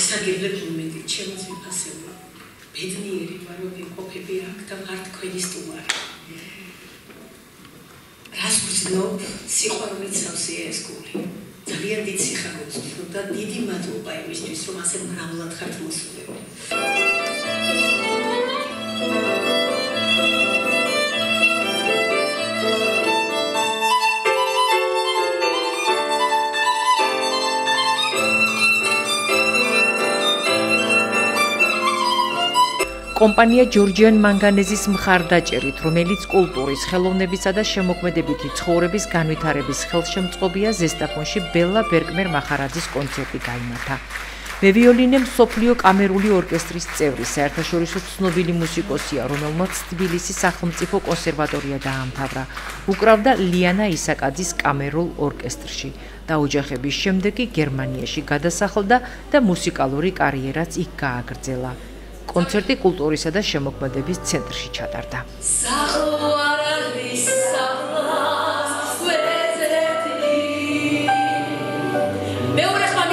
გასაგებია მომენტი ჩემს ვიფასებო ბედნიერი ვარ რომ ვიმყოფები აქ და ვარ თქვენი სტუმარი. რას გძნობ სიყვარულით სავსეა ეს გული. ძალიან დიდ სიხარულს და დიდი მადლობა იმისთვის რომ ასე მრავლად ხართ მოსულები კომპანია ჯორჯიან მანგანეზის მხარდაჭერით, რომელიც კულტურის, ხელოვნებისა და შემოქმედებითი ცხოვრების განვითარების ხელშემწყობია ზესტაფონში ბელა ბერგმერ მახარაძის კონცერტი გამართა. მე ვიოლინე სოფლიო კამერული ორკესტრის წევრი, საერთაშორისო ცნობილი მუსიკოსია, რომელმაც თბილისის სახელმწიფო კონსერვატორია დაამთავრა. უკრავდა ლიანა ისაკაძის კამერულ ორკესტრში. დაოჯახების შემდეგ კი გერმანიაში გადასახლდა და მუსიკალური კარიერაც იქ გააგრძელა. კონცერტი კულტურისა და შემოქმედების ცენტრში ჩატარდა. მეორე ხმა